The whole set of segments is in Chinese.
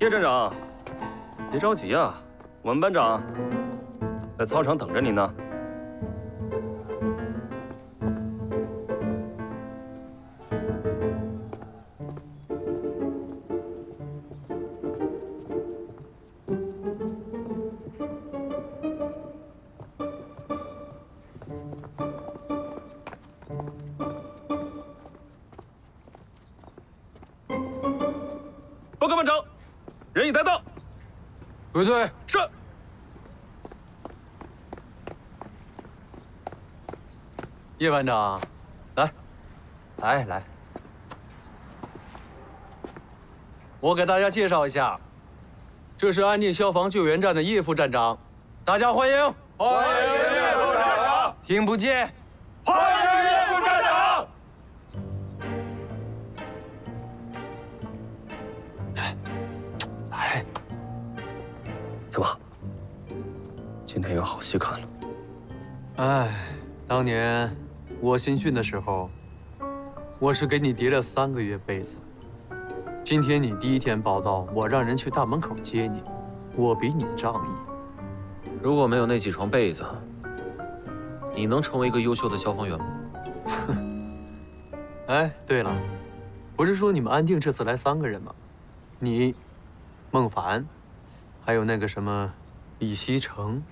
叶站长，别着急啊，我们班长在操场等着你呢。归队。是。叶班长，来，来来，我给大家介绍一下，这是安定消防救援站的叶副站长，大家欢迎。欢迎叶副站长。听不见。走吧，今天有好戏看了。哎，当年我新训的时候，我是给你叠了三个月被子。今天你第一天报道，我让人去大门口接你，我比你仗义。如果没有那几床被子，你能成为一个优秀的消防员吗？哎，对了，不是说你们安定这次来三个人吗？你，孟凡，还有那个什么李希成。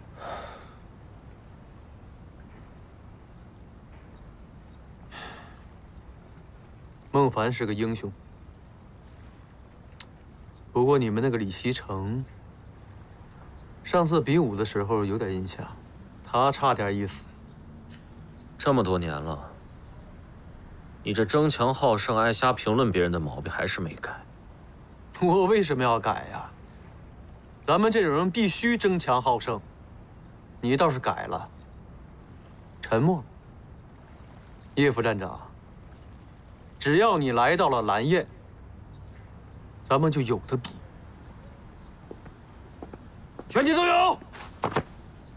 孟凡是个英雄，不过你们那个李希成，上次比武的时候有点印象，他差点意思。这么多年了，你这争强好胜、爱瞎评论别人的毛病还是没改。我为什么要改呀？咱们这种人必须争强好胜。你倒是改了，沉默。叶副站长，只要你来到了蓝焰，咱们就有的比。全体都有，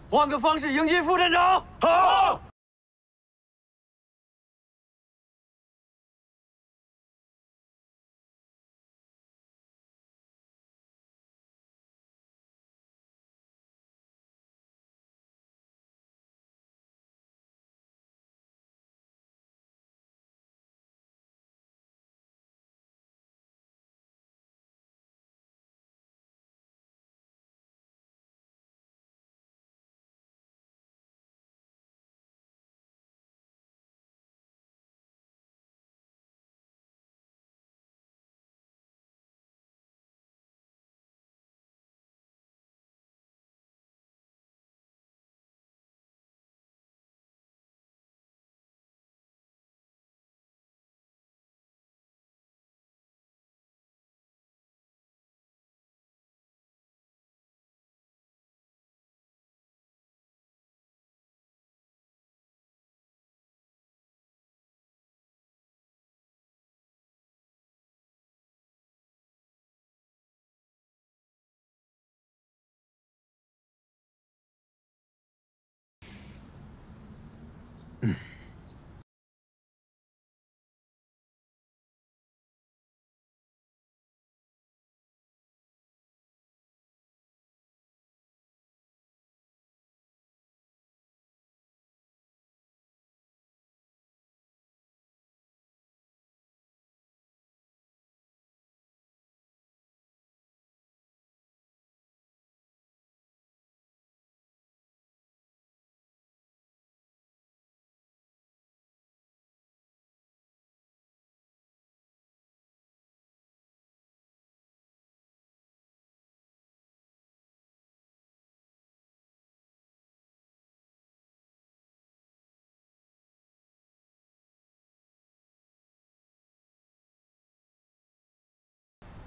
换个方式迎接副站长。好。嗯。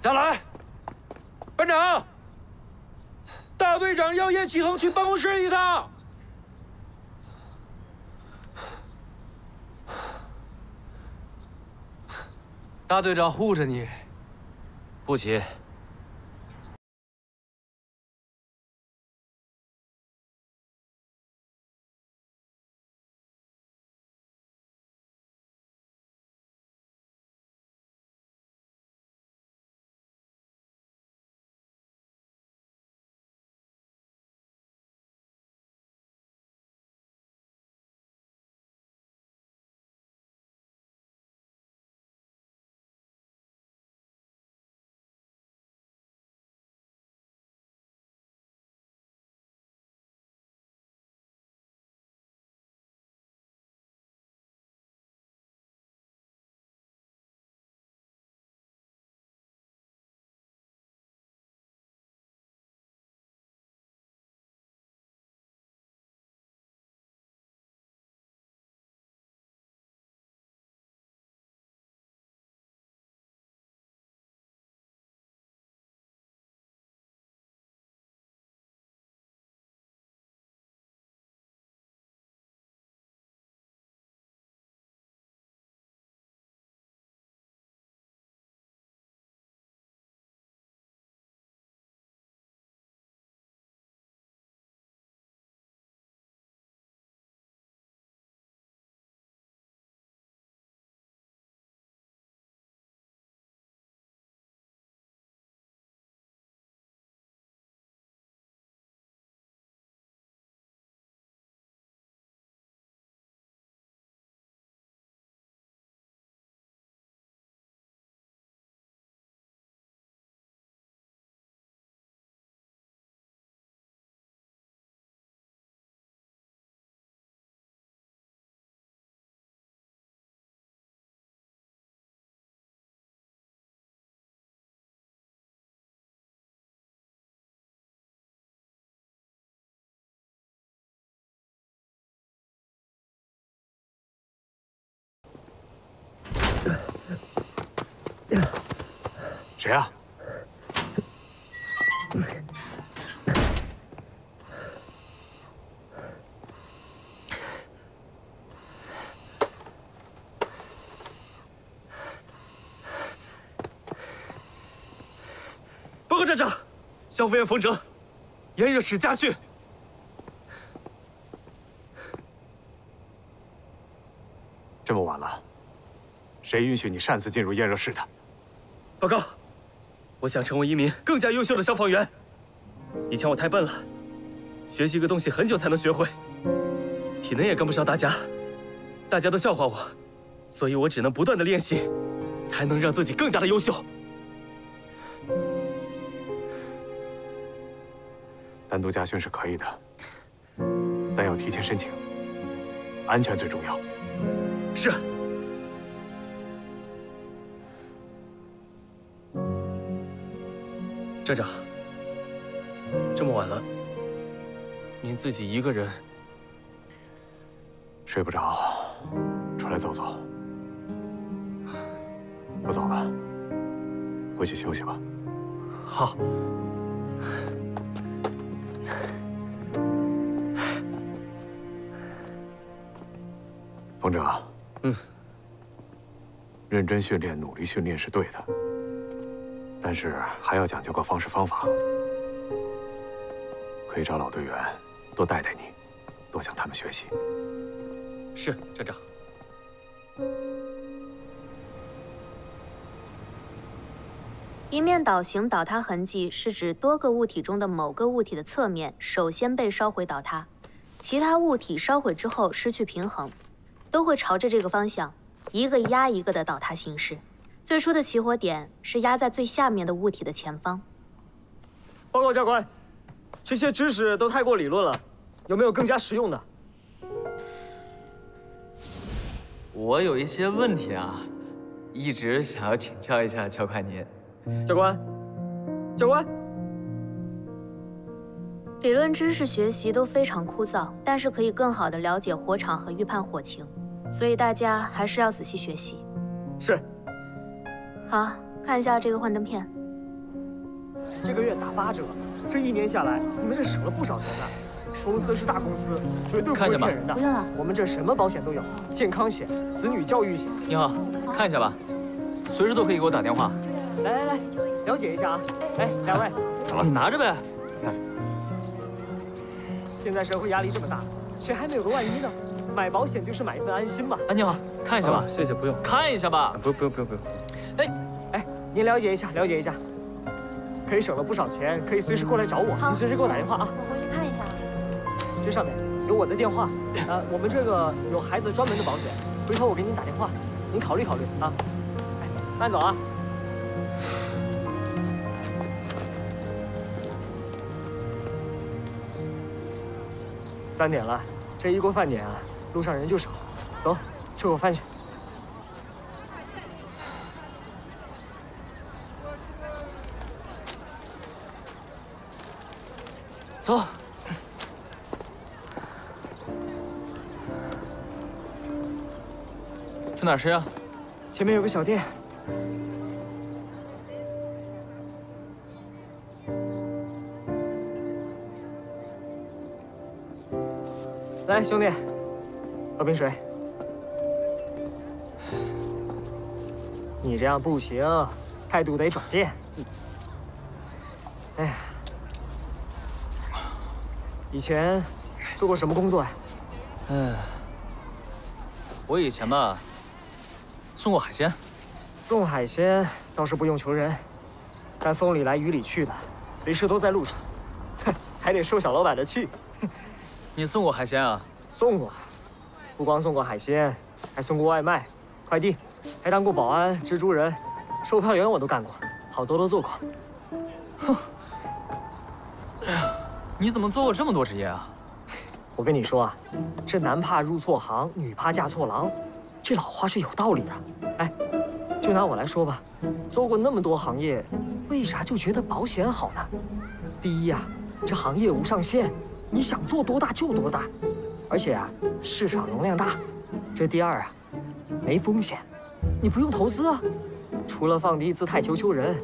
再来，班长，大队长要叶启恒去办公室一趟。大队长护着你，不急。谁啊？报告站长，消防员冯哲，炎热时家训。这么晚了，谁允许你擅自进入炎热室的？报告，我想成为一名更加优秀的消防员。以前我太笨了，学习一个东西很久才能学会，体能也跟不上大家，大家都笑话我，所以我只能不断的练习，才能让自己更加的优秀。单独家训是可以的，但要提前申请，安全最重要。是。站长，这么晚了，您自己一个人睡不着，出来走走。不早了，回去休息吧。好。冯哲，嗯，认真训练、努力训练是对的，但是还要讲究个方式方法。可以找老队员多带带你，多向他们学习。是站长。一面倒型倒塌痕迹是指多个物体中的某个物体的侧面首先被烧毁倒塌，其他物体烧毁之后失去平衡，都会朝着这个方向一个压一个的倒塌形式。最初的起火点是压在最下面的物体的前方。报告教官，这些知识都太过理论了，有没有更加实用的？我有一些问题啊，一直想要请教一下教官您。教官，教官，理论知识学习都非常枯燥，但是可以更好的了解火场和预判火情，所以大家还是要仔细学习。是。好，看一下这个幻灯片。这个月打八折，这一年下来，你们这省了不少钱呢。公司是大公司，绝对不会骗人的。不用了，我们这什么保险都有，健康险、子女教育险。你好，看一下吧，随时都可以给我打电话。来来来，了解一下啊！哎，两位，好了，你拿着呗。现在社会压力这么大，谁还没有个万一呢？买保险就是买一份安心嘛。哎，你好，看一下吧。谢谢，不用。看一下吧。不，不用，不用，不用。哎，哎，您了解一下，了解一下，可以省了不少钱，可以随时过来找我。你随时给我打电话啊。我回去看一下。这上面有我的电话，呃，我们这个有孩子专门的保险，回头我给您打电话，您考虑考虑啊。哎，慢走啊。三点了，这一过饭点啊，路上人就少。走，吃口饭去。走。去哪儿吃啊？前面有个小店。来，兄弟，喝瓶水。你这样不行，态度得转变。哎呀，以前做过什么工作呀？哎，我以前吧，送过海鲜。送海鲜倒是不用求人，但风里来雨里去的，随时都在路上，哼，还得受小老板的气。你送过海鲜啊？送过，不光送过海鲜，还送过外卖、快递，还当过保安、蜘蛛人、售票员，我都干过，好多都做过。哼，你怎么做过这么多职业啊？我跟你说啊，这男怕入错行，女怕嫁错郎，这老话是有道理的。哎，就拿我来说吧，做过那么多行业，为啥就觉得保险好呢？第一呀，这行业无上限，你想做多大就多大。而且啊，市场容量大，这第二啊，没风险，你不用投资啊。除了放低姿态求求人，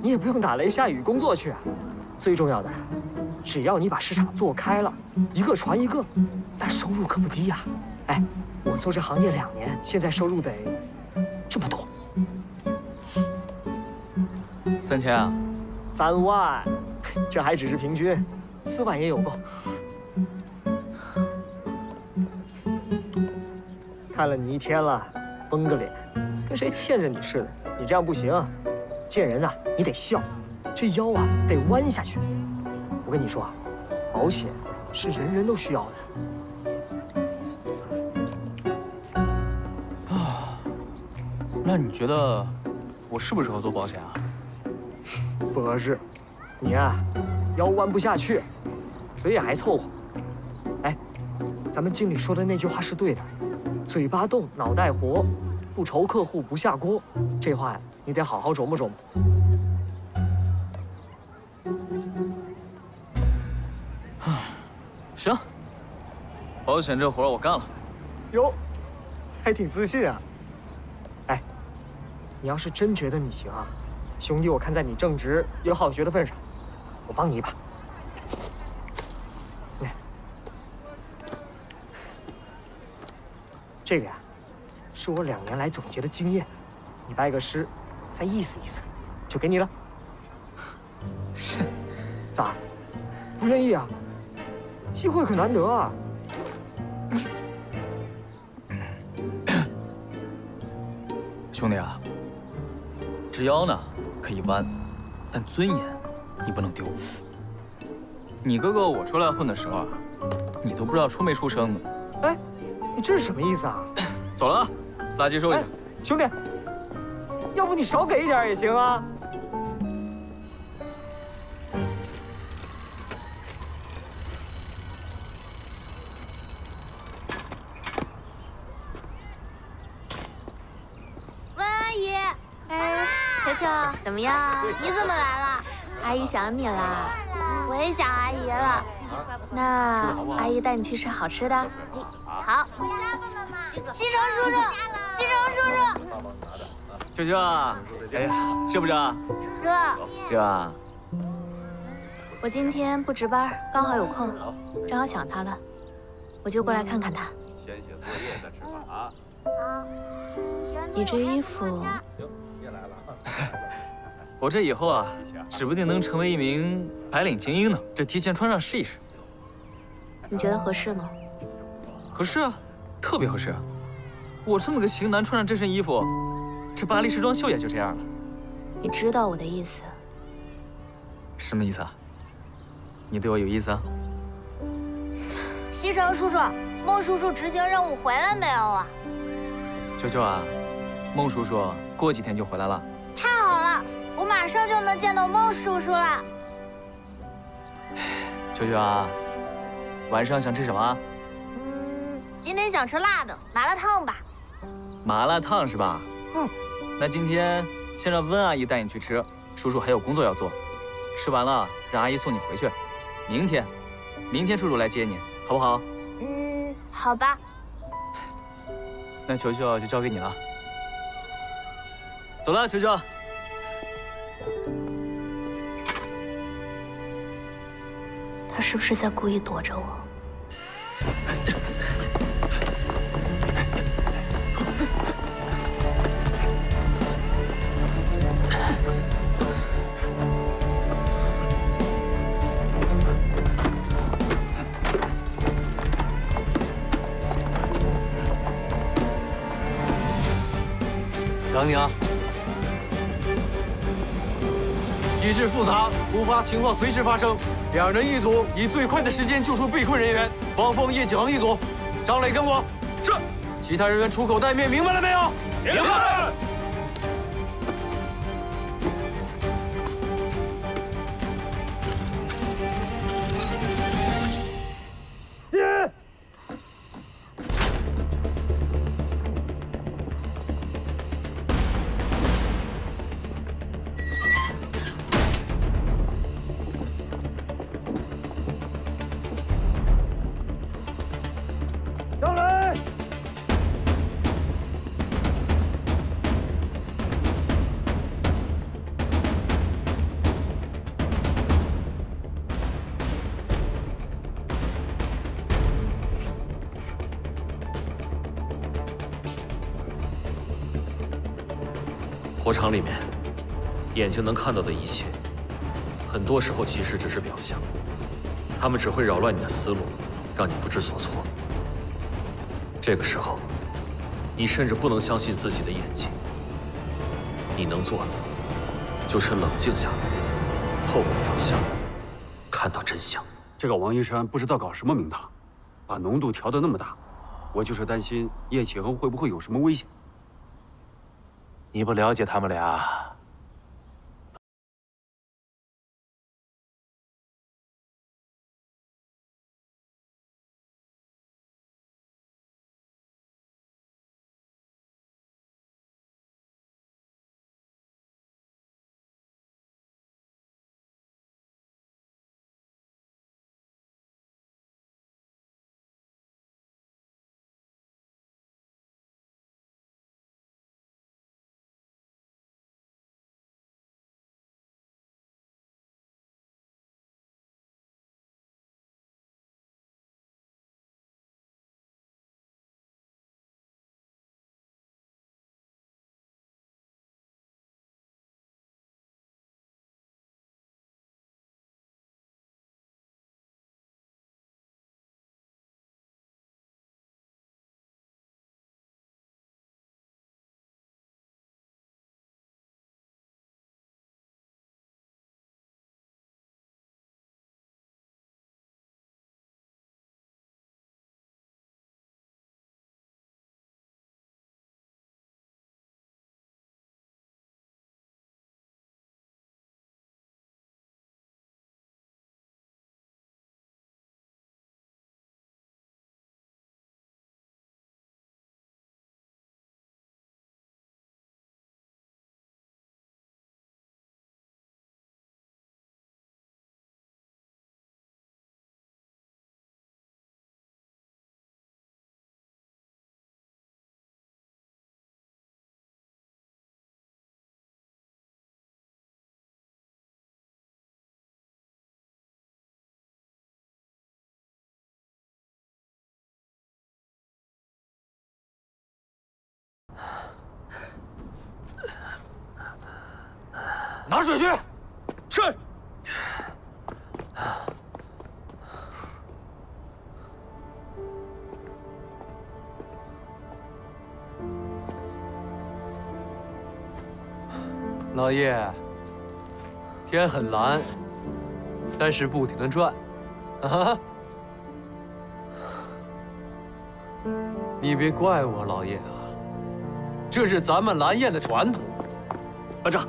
你也不用打雷下雨工作去啊。最重要的，只要你把市场做开了，一个传一个，那收入可不低呀。哎，我做这行业两年，现在收入得这么多，三千啊？三万，这还只是平均，四万也有够。看了你一天了，绷个脸，跟谁欠着你似的。你这样不行，见人啊你得笑，这腰啊得弯下去。我跟你说啊，保险是人人都需要的。啊，那你觉得我适不适合做保险啊？不合适，你啊腰弯不下去，嘴也还凑合。哎，咱们经理说的那句话是对的。嘴巴动，脑袋活，不愁客户不下锅。这话呀，你得好好琢磨琢磨。行，保险这活我干了。哟，还挺自信啊。哎，你要是真觉得你行啊，兄弟，我看在你正直又好学的份上，我帮你一把。这个呀，是我两年来总结的经验，你拜个师，再意思意思，就给你了。是，咋，不愿意啊？机会可难得啊！兄弟啊，直腰呢可以弯，但尊严你不能丢。你哥哥我出来混的时候，你都不知道出没出生呢。哎。你这是什么意思啊？走了，垃圾收一下。兄弟，要不你少给一点也行啊。阿姨想你了。我也想阿姨了。那阿姨带你去吃好吃的。好，西城叔叔，西城叔叔，秋秋啊，哎呀，热不热？热，热啊！我今天不值班，刚好有空，正好想他了，我就过来看看他。先写作业再吃饭啊。好。你这衣服，也来了。我这以后啊，指不定能成为一名白领精英呢。这提前穿上试一试。你觉得合适吗？合适啊，特别合适。我这么个型男，穿上这身衣服，这巴黎时装秀也就这样了。你知道我的意思？什么意思啊？你对我有意思啊？西城叔叔，孟叔叔执行任务回来没有啊？秋秋啊，孟叔叔过几天就回来了。太好了，我马上就能见到孟叔叔了。秋秋啊，晚上想吃什么？嗯今天想吃辣的麻辣烫吧，麻辣烫是吧？嗯，那今天先让温阿姨带你去吃，叔叔还有工作要做。吃完了让阿姨送你回去。明天，明天叔叔来接你，好不好？嗯，好吧。那球球就交给你了。走了，球球。他是不是在故意躲着我？等你啊！局势复杂，突发情况随时发生。两人一组，以最快的时间救出被困人员。汪峰、叶启航一组，张磊跟我。是。其他人员出口待命，明白了没有？明白。眼睛能看到的一切，很多时候其实只是表象，他们只会扰乱你的思路，让你不知所措。这个时候，你甚至不能相信自己的眼睛。你能做的，就是冷静下来，透过表象，看到真相。这个王一山不知道搞什么名堂，把浓度调得那么大，我就是担心叶启恒会不会有什么危险。你不了解他们俩。拿水去。是。老叶，天很蓝，但是不停的转，啊！你别怪我，老叶啊，这是咱们蓝焰的传统。班长，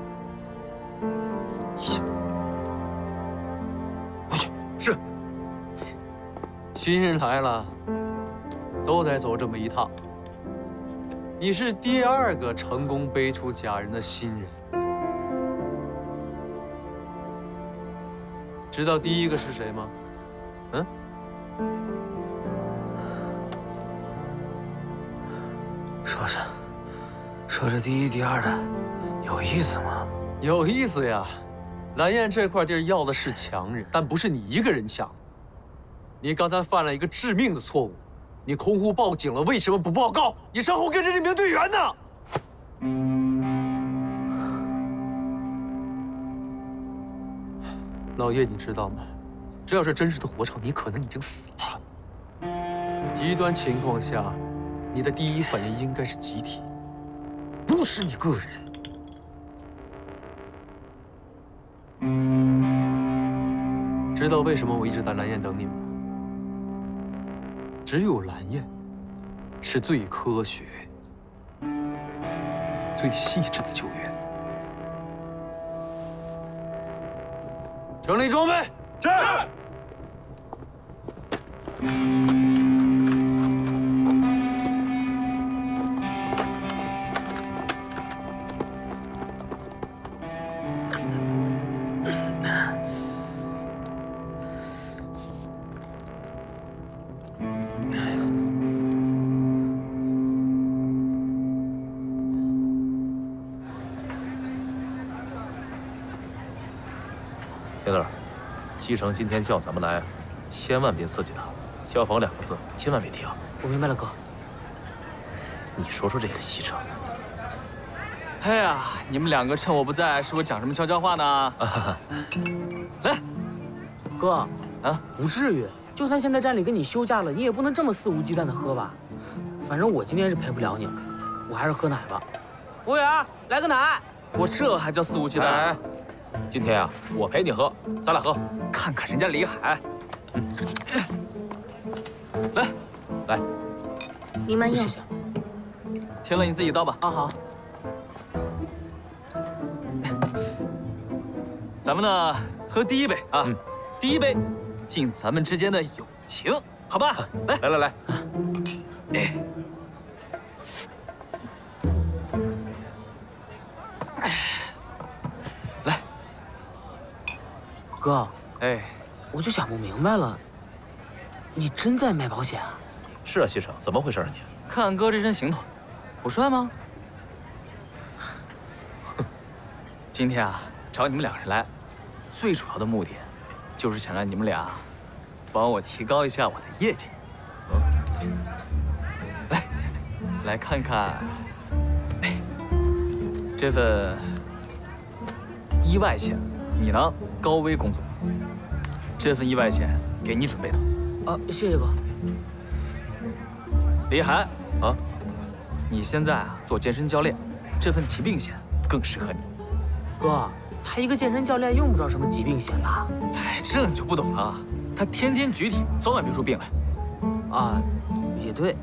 新人来了，都得走这么一趟。你是第二个成功背出假人的新人。知道第一个是谁吗？嗯？说着，说着第一、第二的，有意思吗？有意思呀！蓝燕这块地要的是强人，但不是你一个人强。你刚才犯了一个致命的错误，你空呼报警了，为什么不报告？你身后跟着这名队员呢！老叶，你知道吗？这要是真实的火场，你可能已经死了。极端情况下，你的第一反应应该是集体，不是你个人。知道为什么我一直在蓝焰等你吗？只有蓝焰是最科学、最细致的救援。整理装备。是。西城今天叫咱们来，千万别刺激他。消防两个字，千万别提啊！我明白了，哥。你说说这个西城，哎呀，你们两个趁我不在，是不是讲什么悄悄话呢？来，哥，啊，不至于。就算现在站里跟你休假了，你也不能这么肆无忌惮的喝吧？反正我今天是陪不了你了，我还是喝奶吧。服务员，来个奶。我这还叫肆无忌惮？哎，今天啊，我陪你喝，咱俩喝。看看人家李海，来，来，你慢用。谢谢。天乐你自己倒吧。啊好。咱们呢，喝第一杯啊，第一杯，敬咱们之间的友情，好吧？来来来来，哎，哥，哎，我就想不明白了，你真在卖保险啊？是啊，西城，怎么回事啊你？看哥这身行头，不帅吗？今天啊，找你们两个人来，最主要的目的，就是想让你们俩帮我提高一下我的业绩。来，来看看，哎，这份意外险，你呢高危工作，这份意外险给你准备的。啊，谢谢哥。李涵啊，你现在啊做健身教练，这份疾病险更适合你。哥，他一个健身教练用不着什么疾病险吧？哎，这你就不懂了。他天天举铁，早晚憋出病来。啊，也对。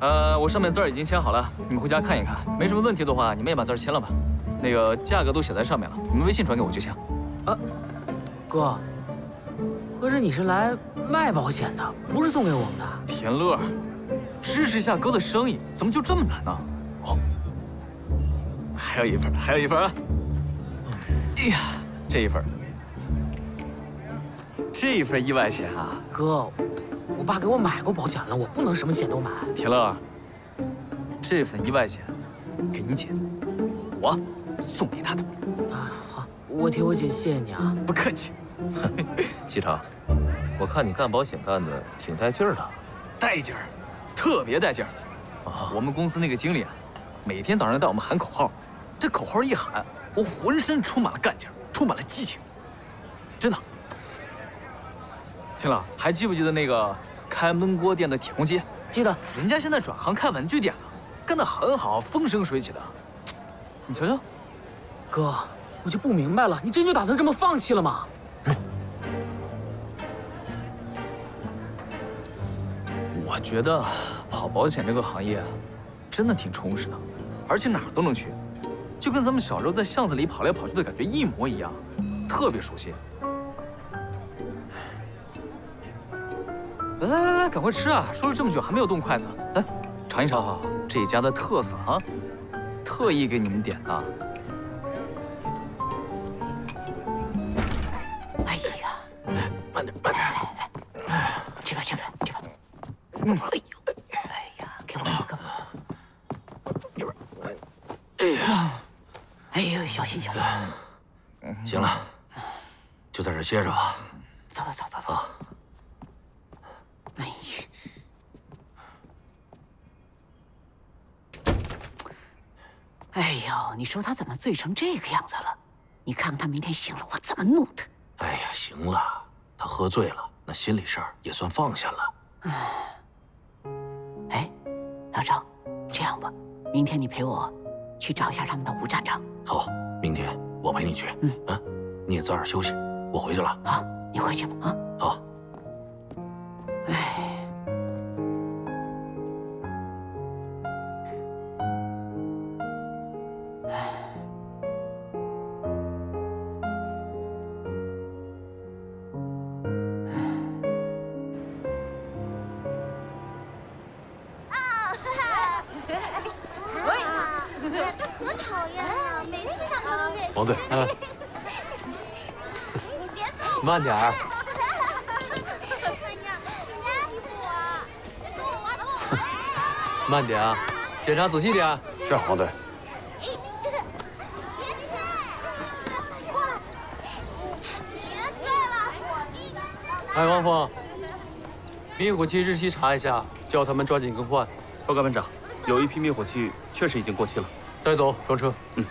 呃，我上面字儿已经签好了，你们回家看一看，没什么问题的话，你们也把字儿签了吧。那个价格都写在上面了，你们微信转给我就行。啊，哥，合着你是来卖保险的，不是送给我们的？田乐，支持一下哥的生意，怎么就这么难呢？哦，还有一份，还有一份啊！哎呀，这一份，这一份意外险啊，哥，我爸给我买过保险了，我不能什么险都买。田乐，这份意外险给你姐，我送给她的。啊，好，我替我姐谢谢你啊，不客气。西城，我看你干保险干的挺带劲儿的，带劲儿，特别带劲儿。啊，我们公司那个经理啊，每天早上带我们喊口号，这口号一喊，我浑身充满了干劲儿，充满了激情，真的。天朗，还记不记得那个开焖锅店的铁公鸡？记得。人家现在转行开文具店了，干得很好，风生水起的。你瞧瞧，哥，我就不明白了，你真就打算这么放弃了吗？我觉得跑保险这个行业真的挺充实的，而且哪儿都能去，就跟咱们小时候在巷子里跑来跑去的感觉一模一样，特别熟悉。来来来来，赶快吃啊！说了这么久还没有动筷子，来尝一尝这一家的特色啊，特意给你们点的。歇着吧。走走走走走。哎呀，哎呦，你说他怎么醉成这个样子了？你看看他明天醒了，我怎么弄他？哎呀，行了，他喝醉了，那心里事儿也算放下了。哎，老赵，这样吧，明天你陪我去找一下他们的吴站长。好，明天我陪你去。嗯啊，你也早点休息，我回去了。好，你回去吧。啊，好。慢点儿。慢点啊，检查仔细点。是，黄队。哎，王峰，灭火器日期查一下，叫他们抓紧更换。报告班长，有一批灭火器确实已经过期了。带走，装车。嗯。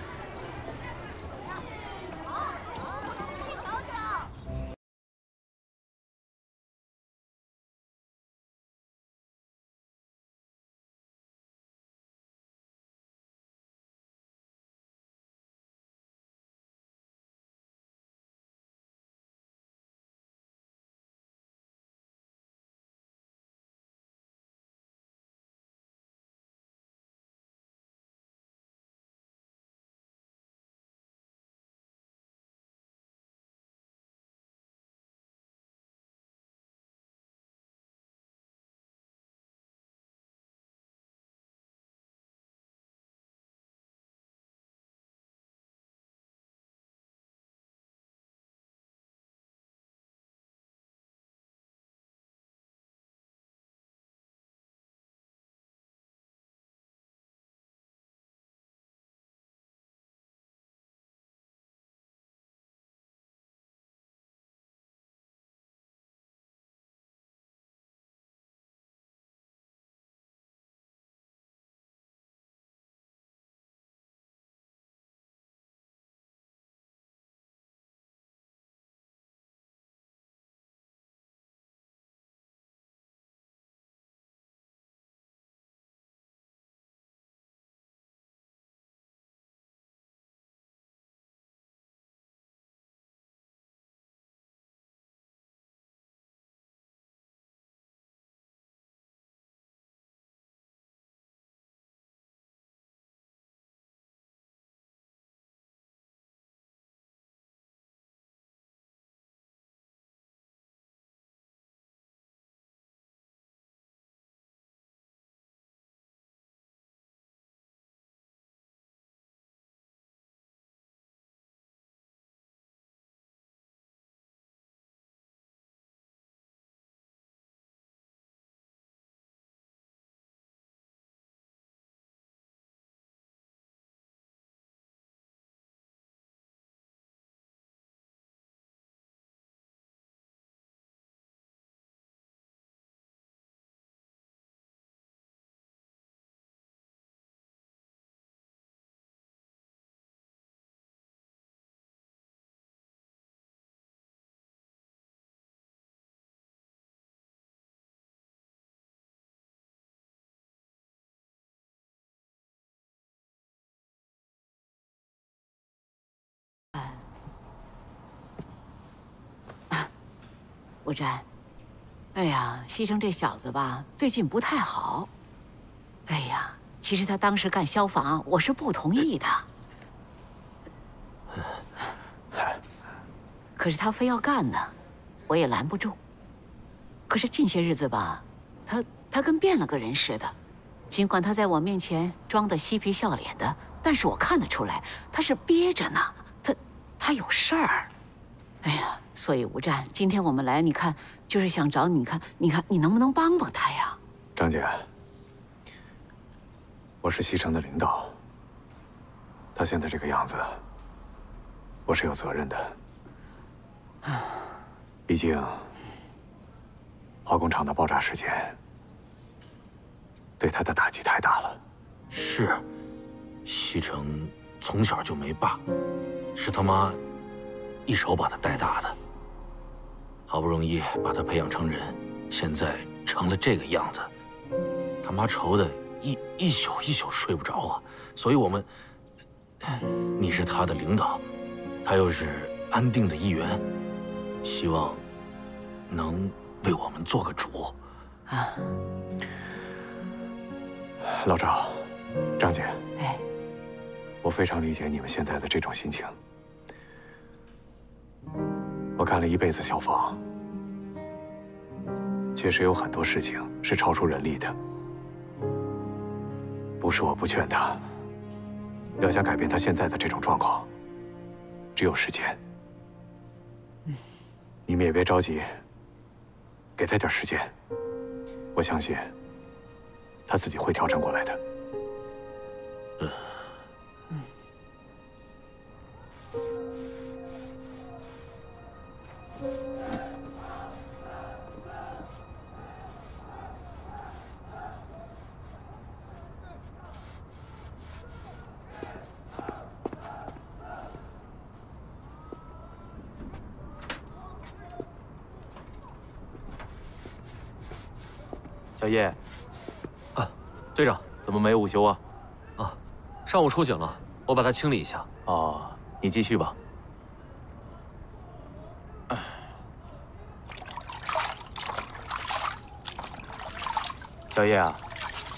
吴占，哎呀，西城这小子吧，最近不太好。哎呀，其实他当时干消防，我是不同意的。可是他非要干呢，我也拦不住。可是近些日子吧，他他跟变了个人似的。尽管他在我面前装的嬉皮笑脸的，但是我看得出来，他是憋着呢。他他有事儿。哎呀。所以，吴战，今天我们来，你看，就是想找你看，你看你能不能帮帮他呀？张姐，我是西城的领导，他现在这个样子，我是有责任的。毕竟，化工厂的爆炸事件对他的打击太大了。是，西城从小就没爸，是他妈一手把他带大的。好不容易把他培养成人，现在成了这个样子，他妈愁的一一宿一宿睡不着啊！所以我们，你是他的领导，他又是安定的一员，希望能为我们做个主啊！老赵，张姐，哎，我非常理解你们现在的这种心情。我干了一辈子消防，确实有很多事情是超出人力的。不是我不劝他，要想改变他现在的这种状况，只有时间。你们也别着急，给他点时间，我相信他自己会调整过来的。嗯叶，啊，队长，怎么没午休啊？啊，上午出警了，我把它清理一下。哦，你继续吧。小叶啊，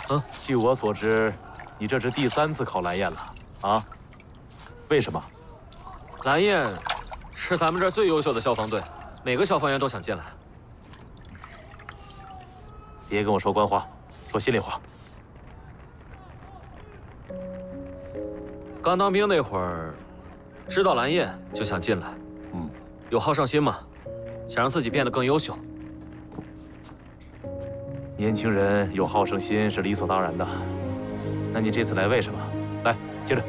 嗯，据我所知，你这是第三次考蓝焰了啊？为什么？蓝焰是咱们这儿最优秀的消防队，每个消防员都想进来。别跟我说官话，说心里话。刚当兵那会儿，知道蓝燕就想进来。嗯，有好胜心嘛，想让自己变得更优秀。年轻人有好胜心是理所当然的。那你这次来为什么？来，接着。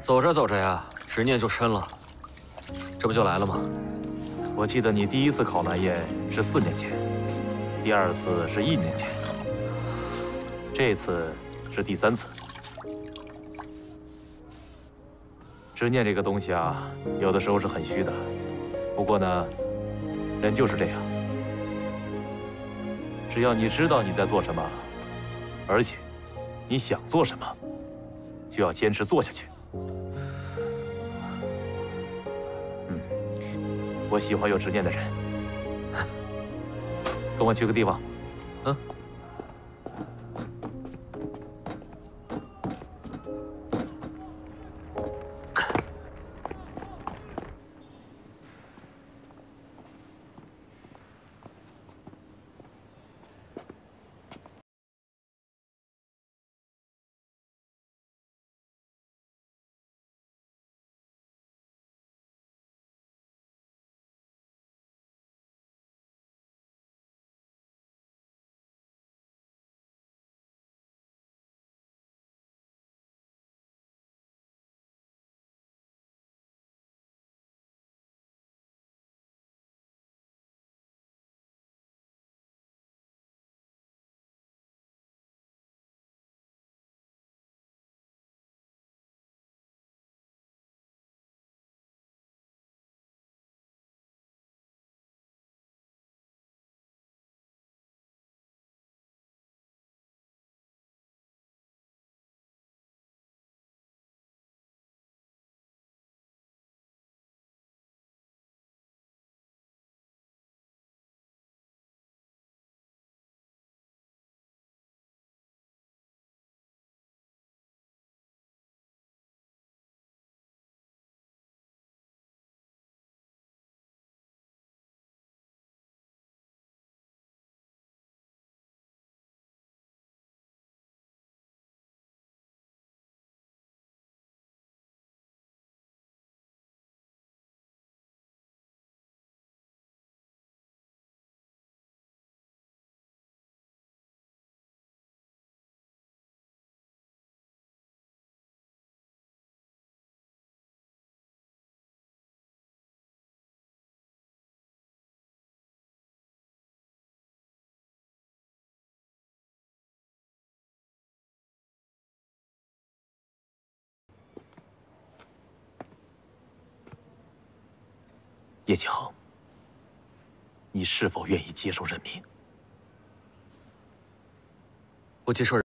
走着走着呀，执念就深了，这不就来了吗？我记得你第一次考蓝焰是四年前，第二次是一年前，这次是第三次。执念这个东西啊，有的时候是很虚的。不过呢，人就是这样，只要你知道你在做什么，而且你想做什么，就要坚持做下去。我喜欢有执念的人。跟我去个地方。叶启恒，你是否愿意接受任命？我接受。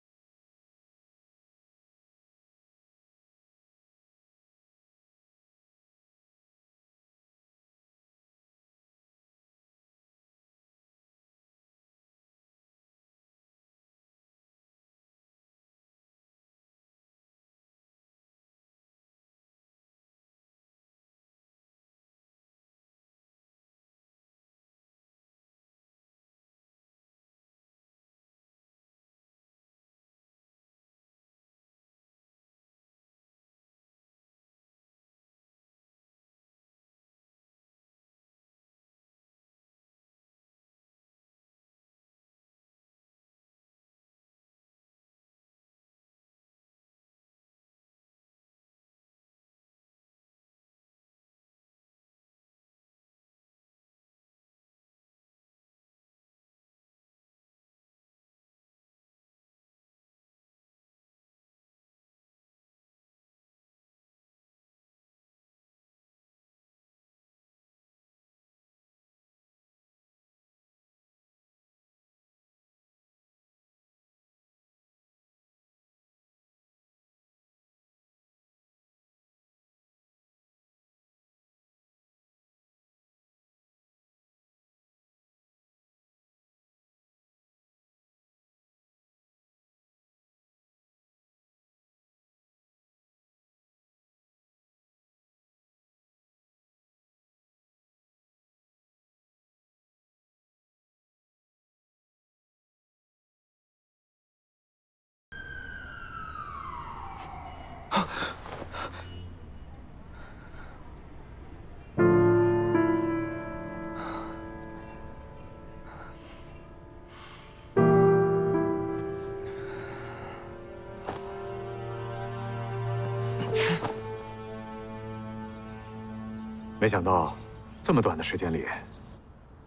没想到，这么短的时间里，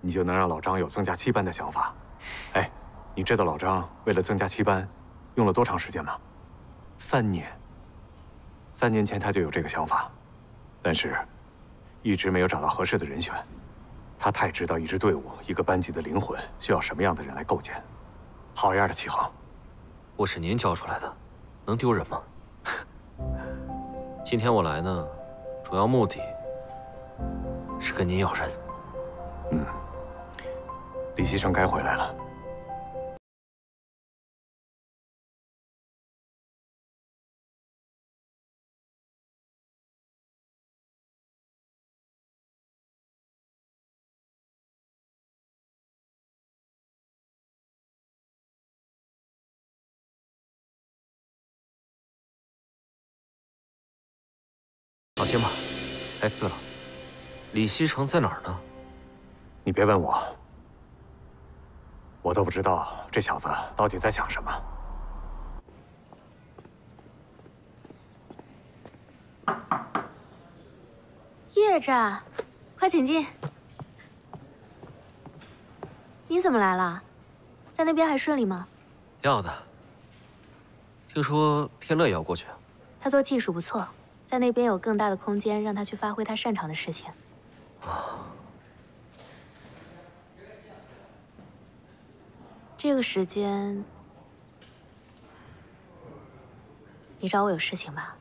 你就能让老张有增加七班的想法。哎，你知道老张为了增加七班，用了多长时间吗？三年。三年前他就有这个想法，但是，一直没有找到合适的人选。他太知道一支队伍、一个班级的灵魂需要什么样的人来构建。好样的，齐恒！我是您教出来的，能丢人吗？今天我来呢，主要目的是跟您要人。嗯，李希成该回来了。放心吧。李西城在哪儿呢？你别问我，我都不知道这小子到底在想什么。叶战，快请进。你怎么来了？在那边还顺利吗？挺好的。听说天乐也要过去。他做技术不错，在那边有更大的空间让他去发挥他擅长的事情。啊。这个时间，你找我有事情吧？